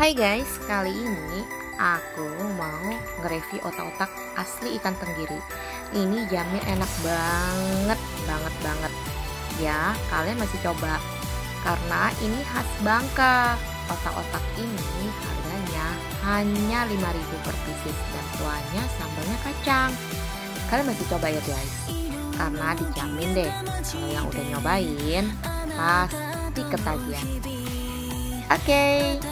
Hai guys, kali ini aku mau nge-review otak-otak asli ikan tenggiri. Ini jamin enak banget, banget banget. Ya, kalian masih coba. Karena ini khas Bangka. Otak-otak ini harganya hanya 5000 per pieces Dan tuanya sambalnya kacang. Kalian masih coba ya guys? Karena dijamin deh Kalau yang udah nyobain Pasti ketagihan. Oke. okay.